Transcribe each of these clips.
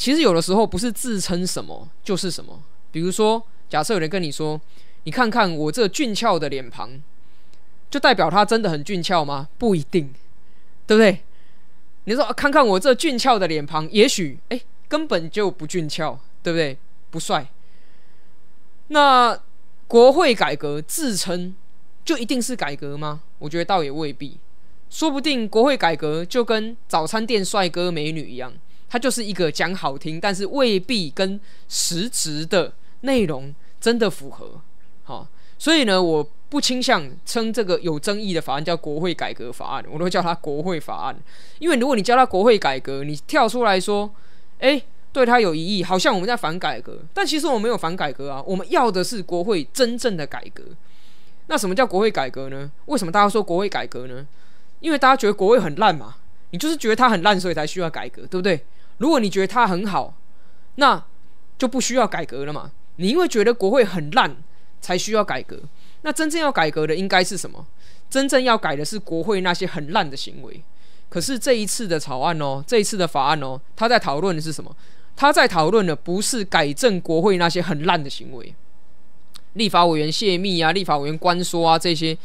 其实有的时候不是自称什么就是什么。比如说，假设有人跟你说：“你看看我这俊俏的脸庞，就代表他真的很俊俏吗？”不一定，对不对？你说看看我这俊俏的脸庞，也许哎根本就不俊俏，对不对？不帅。那国会改革自称就一定是改革吗？我觉得倒也未必，说不定国会改革就跟早餐店帅哥美女一样，它就是一个讲好听，但是未必跟实质的内容真的符合。好，所以呢，我不倾向称这个有争议的法案叫国会改革法案，我都叫它国会法案。因为如果你叫它国会改革，你跳出来说，哎。对它有疑义，好像我们在反改革，但其实我们没有反改革啊，我们要的是国会真正的改革。那什么叫国会改革呢？为什么大家说国会改革呢？因为大家觉得国会很烂嘛，你就是觉得它很烂，所以才需要改革，对不对？如果你觉得它很好，那就不需要改革了嘛。你因为觉得国会很烂才需要改革，那真正要改革的应该是什么？真正要改的是国会那些很烂的行为。可是这一次的草案哦，这一次的法案哦，他在讨论的是什么？他在讨论的不是改正国会那些很烂的行为，立法委员泄密啊，立法委员官说啊这些，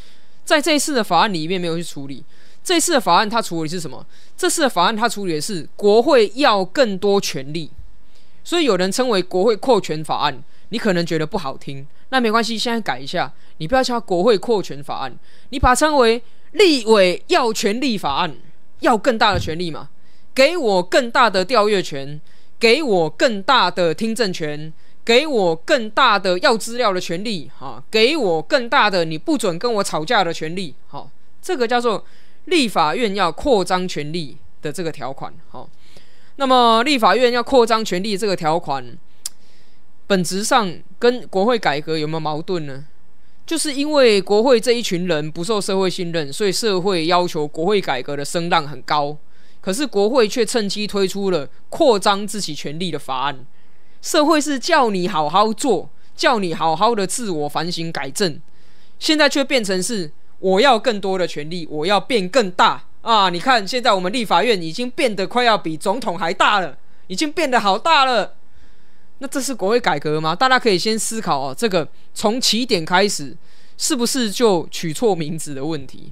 在这一次的法案里面没有去处理。这次的法案它处理是什么？这次的法案它处理的是国会要更多权利，所以有人称为国会扩权法案。你可能觉得不好听，那没关系，现在改一下，你不要叫国会扩权法案，你把它称为立委要权利法案，要更大的权利嘛，给我更大的调阅权。给我更大的听证权，给我更大的要资料的权利，哈，给我更大的你不准跟我吵架的权利，好，这个叫做立法院要扩张权力的这个条款，好，那么立法院要扩张权力这个条款，本质上跟国会改革有没有矛盾呢？就是因为国会这一群人不受社会信任，所以社会要求国会改革的声浪很高。可是国会却趁机推出了扩张自己权力的法案，社会是叫你好好做，叫你好好的自我反省改正，现在却变成是我要更多的权利，我要变更大啊！你看现在我们立法院已经变得快要比总统还大了，已经变得好大了。那这是国会改革吗？大家可以先思考哦，这个从起点开始，是不是就取错名字的问题？